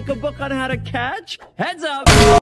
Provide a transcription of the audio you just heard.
like a book on how to catch? Heads up!